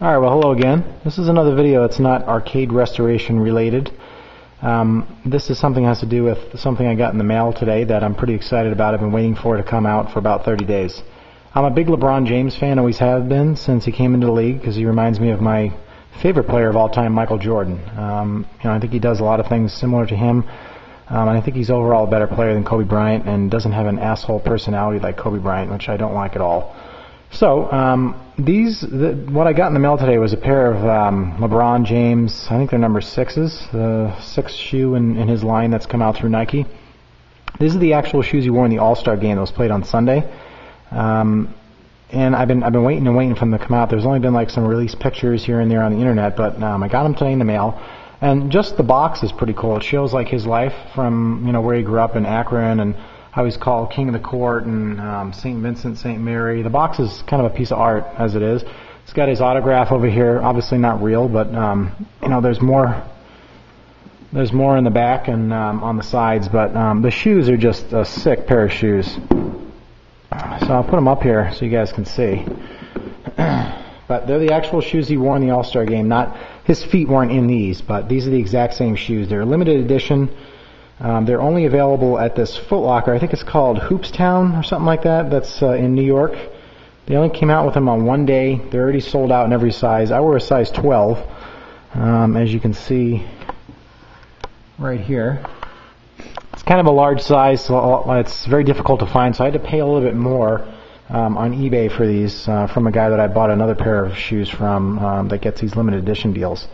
Alright, well hello again. This is another video that's not arcade restoration related. Um, this is something that has to do with something I got in the mail today that I'm pretty excited about. I've been waiting for it to come out for about 30 days. I'm a big LeBron James fan, always have been since he came into the league because he reminds me of my favorite player of all time, Michael Jordan. Um, you know, I think he does a lot of things similar to him. Um, and I think he's overall a better player than Kobe Bryant and doesn't have an asshole personality like Kobe Bryant, which I don't like at all. So um, these, the, what I got in the mail today was a pair of um, LeBron James. I think they're number sixes, the sixth shoe in, in his line that's come out through Nike. These are the actual shoes he wore in the All Star game that was played on Sunday. Um, and I've been I've been waiting and waiting for them to come out. There's only been like some release pictures here and there on the internet, but um, I got them today in the mail. And just the box is pretty cool. It shows like his life from you know where he grew up in Akron and how he's called King of the Court and um, St. Vincent, St. Mary. The box is kind of a piece of art as it is. It's got his autograph over here. Obviously not real, but um, you know there's more. There's more in the back and um, on the sides, but um, the shoes are just a sick pair of shoes. So I'll put them up here so you guys can see. but they're the actual shoes he wore in the All-Star game. Not his feet weren't in these, but these are the exact same shoes. They're a limited edition. Um, they're only available at this Foot Locker. I think it's called Hoopstown or something like that. That's uh, in New York. They only came out with them on one day. They're already sold out in every size. I wear a size 12, um, as you can see right here. It's kind of a large size, so it's very difficult to find. So I had to pay a little bit more um, on eBay for these uh, from a guy that I bought another pair of shoes from um, that gets these limited edition deals.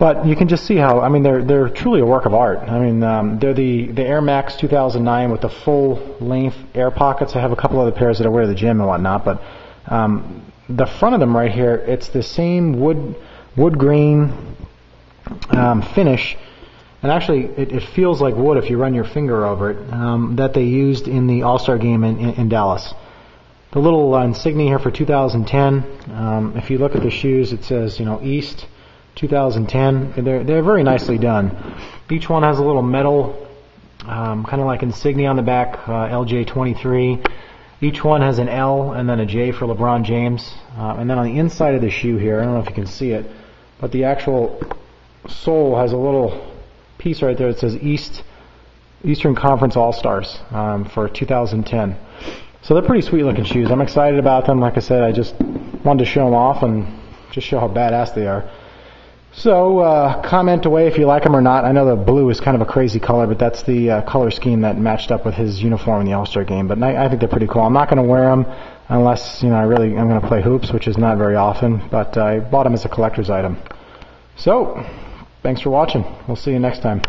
But you can just see how I mean they're they're truly a work of art. I mean um, they're the the Air Max 2009 with the full length air pockets. I have a couple other pairs that I wear to the gym and whatnot, but um, the front of them right here, it's the same wood wood grain um, finish, and actually it, it feels like wood if you run your finger over it. Um, that they used in the All Star game in, in, in Dallas. The little uh, insignia here for 2010. Um, if you look at the shoes, it says you know East. 2010. They're, they're very nicely done. Each one has a little metal, um, kind of like insignia on the back, uh, LJ23. Each one has an L and then a J for LeBron James. Uh, and then on the inside of the shoe here, I don't know if you can see it, but the actual sole has a little piece right there that says East Eastern Conference All Stars um, for 2010. So they're pretty sweet looking shoes. I'm excited about them. Like I said, I just wanted to show them off and just show how badass they are. So uh, comment away if you like them or not. I know the blue is kind of a crazy color, but that's the uh, color scheme that matched up with his uniform in the All-Star game. But I, I think they're pretty cool. I'm not going to wear them unless you know I really I'm going to play hoops, which is not very often. But I bought them as a collector's item. So thanks for watching. We'll see you next time.